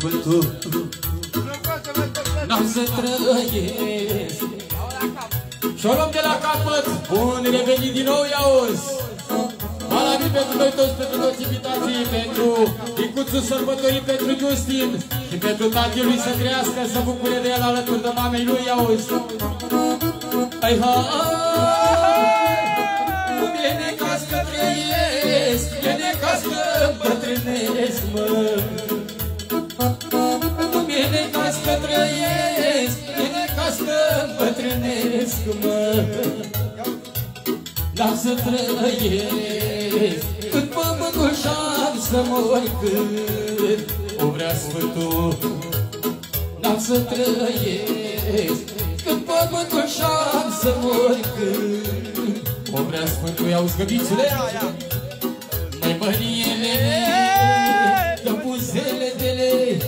Sfântul N-am să trăiesc. Și o luăm de la capăt. Bun revenit din nou, i-auzi Valabil pentru noi toți, pentru toți invitații Pentru Icuțul sărbătorii, pentru Justin Și pentru tatăl lui să crească Să bucure de el alături de mamei lui, i-auzi Hai, hai Cum e necas că trăiesc E necas că îmbătrânesc, mă îmbătrânesc, mă. Dar să trăiesc. Când pământul și-am să mor când O vrea Sfântul. N-am să trăiesc. Când pământul și-am să mor când O vrea Sfântul. Ia uzgăbițule Mai măriele Dă buzele de lei.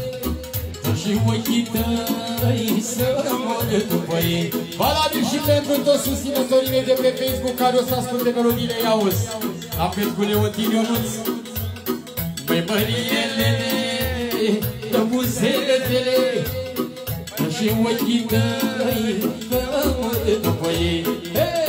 Și ochii tăi să rămână după ei Valabil și pentru toți susținătorii mei de pe Facebook care o să asculte melodiile Iauz Apet cu Leontin Ionuț Măi mărielele, dă buzele tele Și ochii tăi să rămână după ei Hei!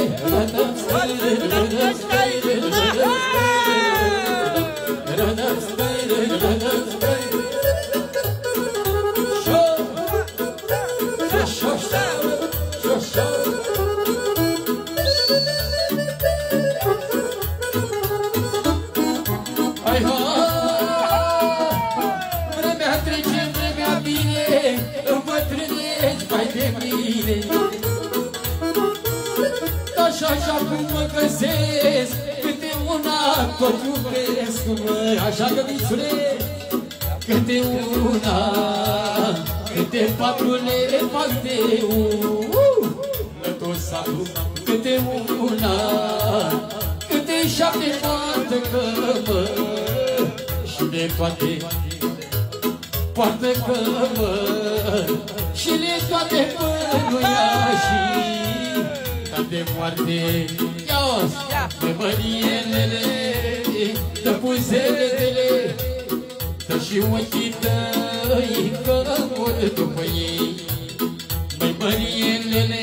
Mine. Așa, așa cum mă găsesc, câte una tot iubesc, mă, așa găbițule, câte una, câte patrule fac de un, tot satul, câte una, câte șapte poartă că mă, și de toate poartă că mă, și de toate pănuia și dar de moarte, ios, de mărielele, de buzelele, Dă și ochii tăi că mor după ei. Măi mărielele,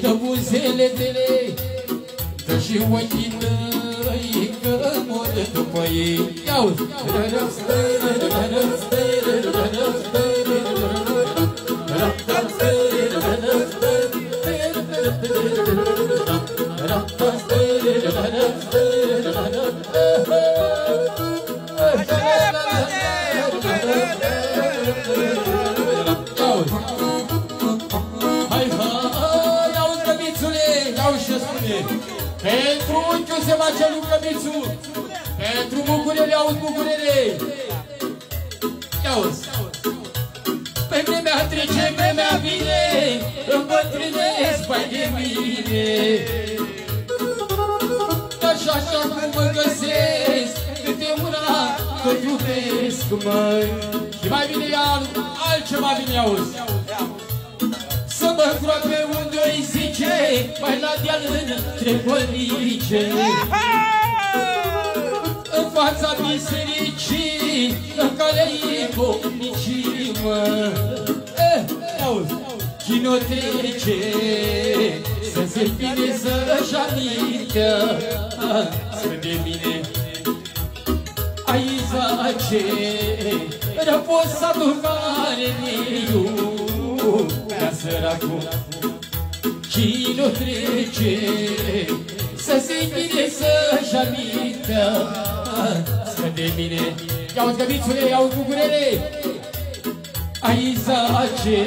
dă buzele tele Dă și ochii tăi că mor după ei. Ia-uzi! Hai, Pentru unchiul se face lui găbițul Pentru bucurele, auzi bucurele. Auzi Pe vremea trece, vremea vine Îmbătrânesc mai de mine. Așa, așa cum mă găsesc Câte una tot iubesc, măi. Și mai vine iar altceva vine, auzi. Să mă îngroape unde îi zice Mai la deal între părice În fața bisericii În calea iconicii, mă. Eh, auzi Cine o trece Să se bine să-și amintea Spre de mine Aici zace Răposatul care ne iubea Prea săracul Cine o trece Să se închide să-și amintă. Să de mine. Ia-uzi găbițule, ia-uzi bucurele. Aici zace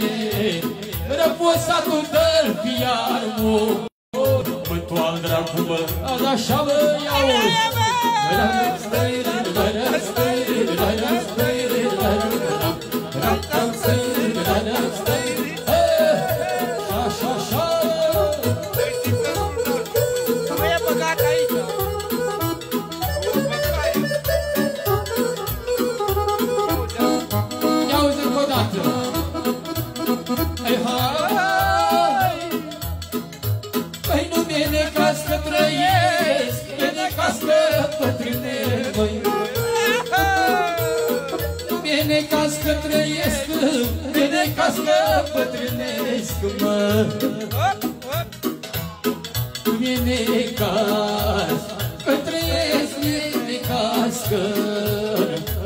Răposatul dă-l piarmul Mântul al dracu, mă Așa, mă, ia-uzi Rădăm stăire, de ca să trăiesc, e de ca să pătrâne voi. Bine ca să trăiesc, e de ca să pătrânesc, mă. Bine ca să trăiesc, e de ca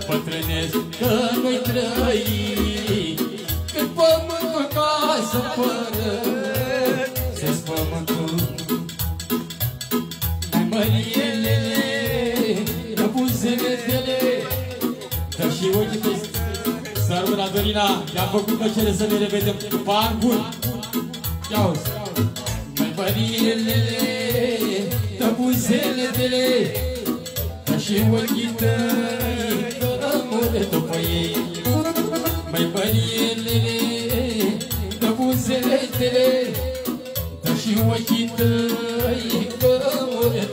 pătrânesc, că noi trăim. Dar și ochii tăi Sărbăra Dorina, i-am făcut plăcere să ne revedem după ani buni Ia uzi. Mai mărielele, dar buzele tele Dar și ochii tăi, rămâne după ei Mai mărielele, dar buzele tele dar și ochii tăi că rămâne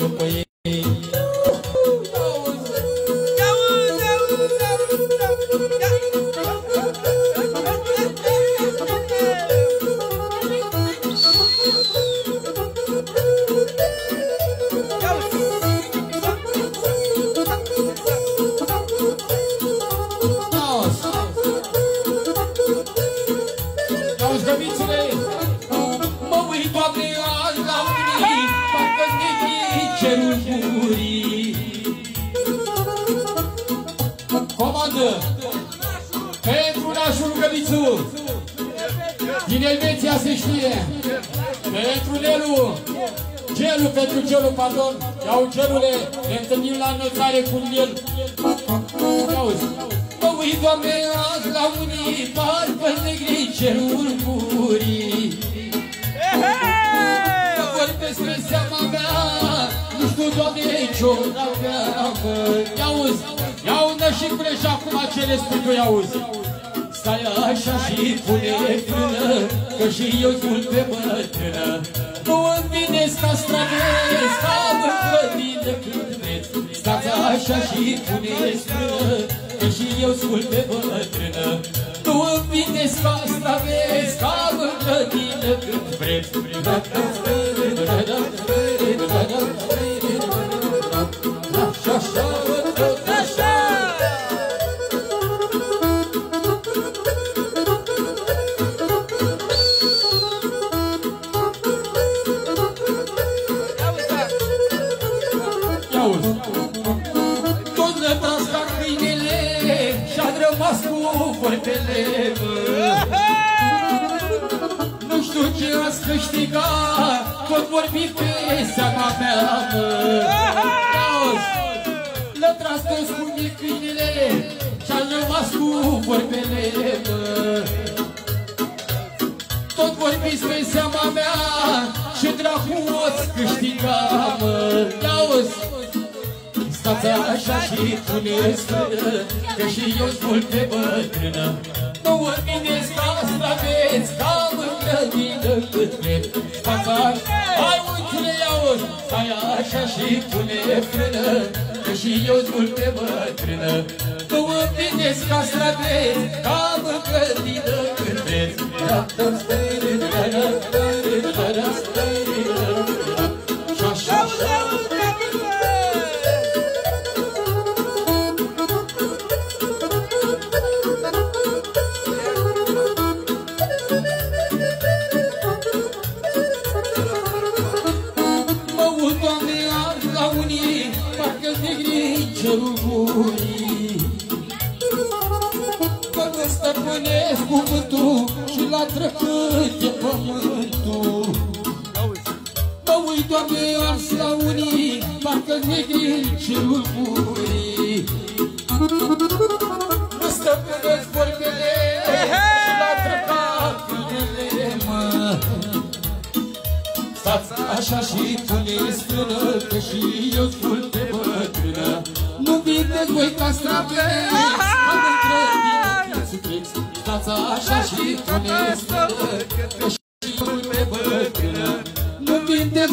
pentru Gelu, pardon Iau gelule, ne întâlnim la înălțare cu el Auzi Mă uit, Doamne, azi la unii Parcă-s negri cerul gurii. Că vorbesc pe seama mea Nu știu, Doamne, ce-o avea, mă Ia-uzi, ia-ună și curești acum cele spui ia-uzi Stai așa și pune frână Că și eu sunt pe bătrână Nu îmi vine ca stradez Ca în clădină când vreți Stați așa și puneți frână Că și eu sunt pe bătrână Nu îmi vine ca stradez Ca în clădină când vreți Așa, seama mea mă. Ia uzi. Le-a tras toți cu mie câinele Și-a rămas cu vorbele mă. Tot vorbiți pe seama mea Și dracu o-ți câștiga, mă Ia-uzi Stați așa și puneți frână Că și eu spun pe bătrână Nu vă vineți ca straveți Ca în grădină cât vreți Stați așa Hai uite-le, ia-uzi Stai așa și pune frână Că și eu spun pe bătrână. Nu vă vineți ca straveți Ca în grădină cât vreți. Și Doamne, azi la unii Parcă-s negri cerul gurii Nu stăpânesc vorbele Și la trăcat câinele, mă. Stați așa și puneți frână Că și eu spun pe bătrână. Nu vindeți voi ca straveți Am întrebit sucreți Stați așa și puneți frână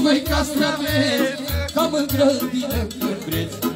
voi ca straveți Cam în grădină când vreți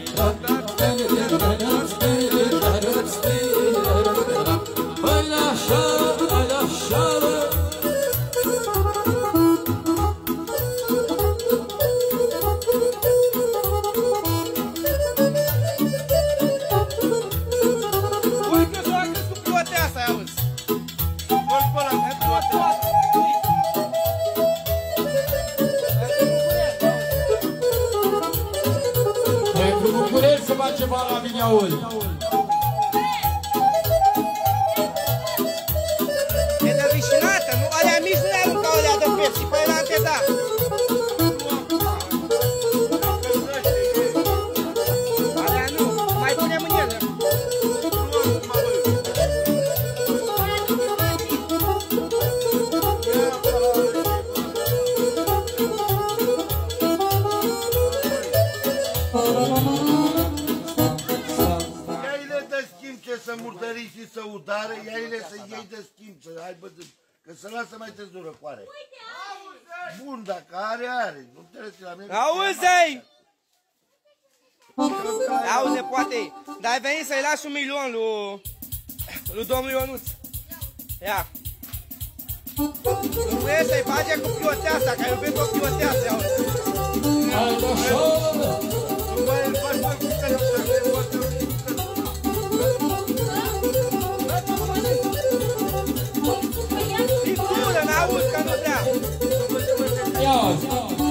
de schimb, să aibă de... Că să lasă mai târziu răcoare. Bun, dacă are, are. Nu trebuie să la mine. Auzi-i! Auzi, poate, dar ai venit să-i lași un milion lui, lui domnul Ionuț. Ia. Nu vrei să-i bage cu pioteasa, că ai iubit o pioteasă, auzi. Hai așa, Nu mai îl faci pe cucă, ia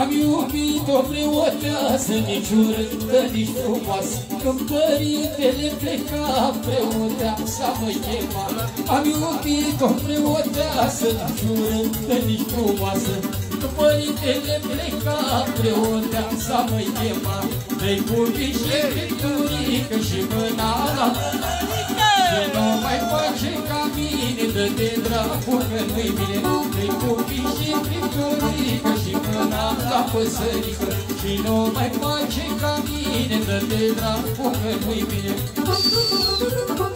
Am iubit-o preoteasă, nici urâtă, nici frumoasă Când părintele pleca preoteasa mă chema. Am iubit-o preoteasă, nici urâtă, nici frumoasă Când părintele pleca preoteasa mă chema. Dă-i cuvii și picturică și mâna la și nu mai face ca mine, dă-te dracu că nu-i bine Dă-i copii și picturică și mâna la păsărică. Și nu mai face ca mine, dă-te dracu că nu-i bine. Hop,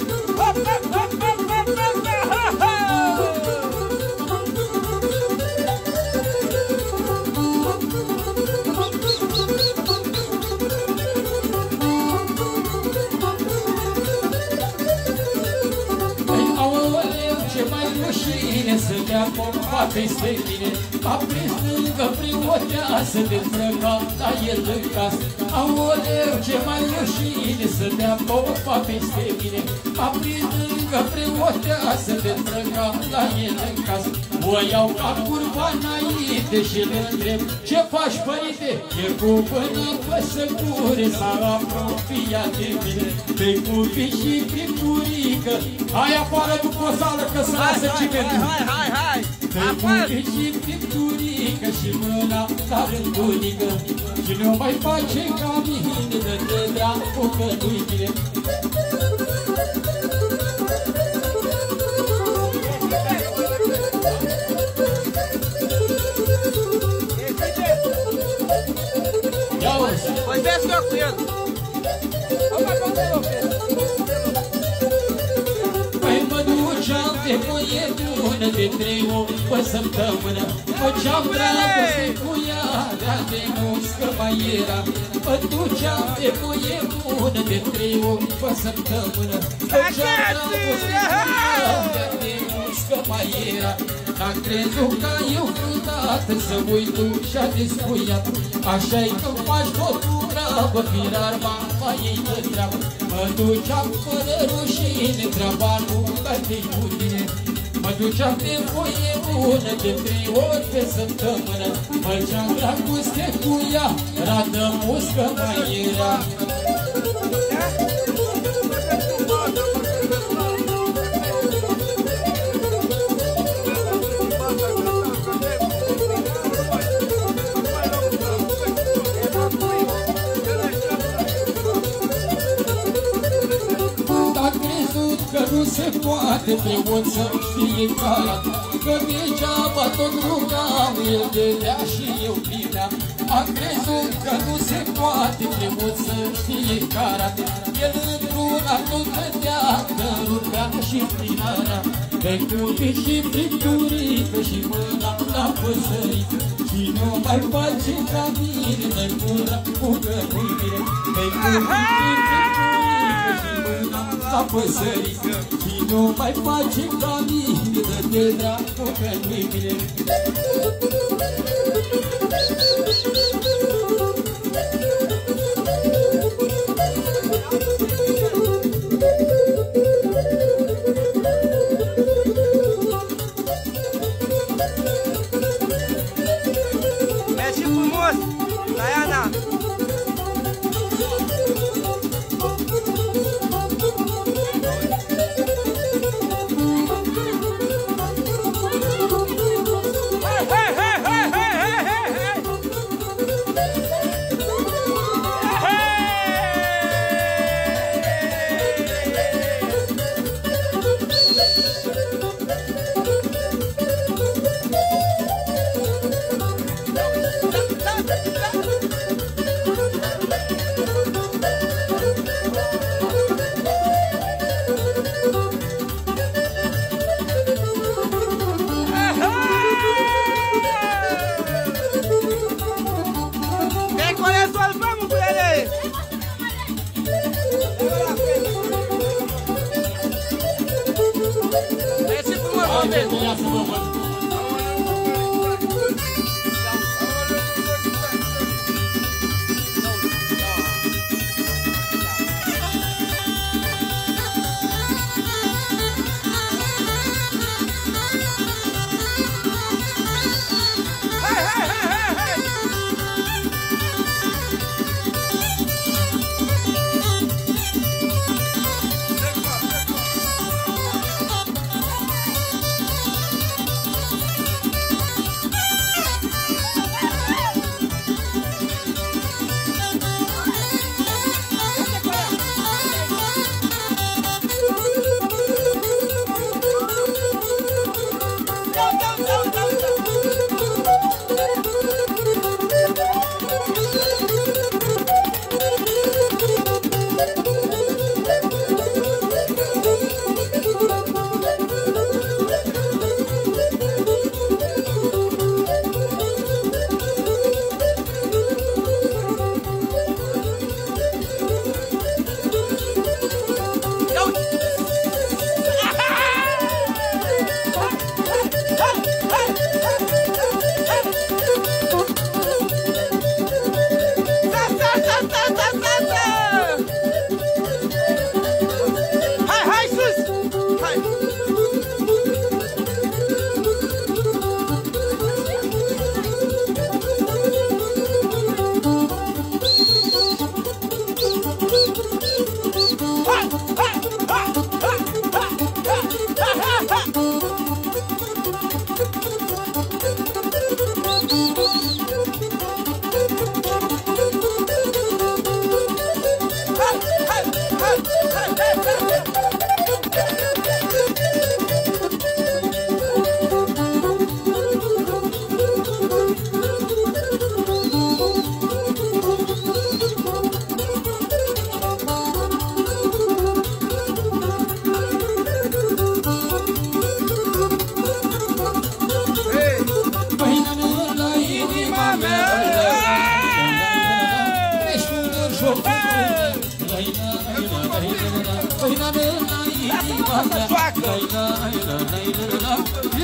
dea pompa peste mine M-a prins lângă prioteasă de frăca la el în casă Aoleu, ce mai rușine să dea pompa peste mine M-a prins lângă prioteasă de frăca la el în casă O iau ca curva înainte și le întreb Ce faci, părinte? E cu până pe să cure S-a apropiat de mine Pe copii și picturică Hai afară după o sală că să Hai, lasă hai, cimentul hai, hai, hai, hai. Pe Afară. copii și picturică Și mâna la rândunică Și nu mai face ca mine De te dracu că nu-i bine Ia uzi Vorbesc eu cu el. Hop, hop, hop, hop. Păi mă duceam de voie bună de trei ori pe săptămână Făceam dragoste cu ea, dar de muscă mai era. Mă duceam de voie bună de trei ori pe săptămână. Făceam dragoste cu ea, dar de muscă mai era. N-am crezut ca eu vreodată să uit ușa descuiat Așa-i când faci bătura, bă, firar, mama ei de treabă. Mă duceam fără rușine, treaba nu merge cu tine Mă duceam de voie bună, de trei ori pe săptămână Făceam dragoste cu ea, radă muscă mai era poate preot să știe cara Că degeaba tot rugam, el dădea și eu primeam Am crezut că nu se poate preot să știe cara El într-una tot dădea, că rupea și spinarea Pe cuvii și fripturică și mâna la păsărică. Și nu mai face ca mine, dă gura cu că nu-i bine Pe cuvii și fripturică și mâna la păsărică Și nu mai face ca mine, dă-te dracu că nu-i bine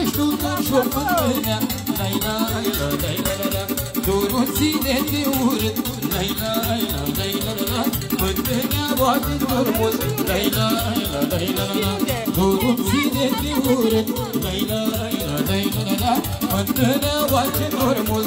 Ești un joc în mea Tu nu ține de urât Mântânia bate frumos Tu nu ține de urât Mântânia bate frumos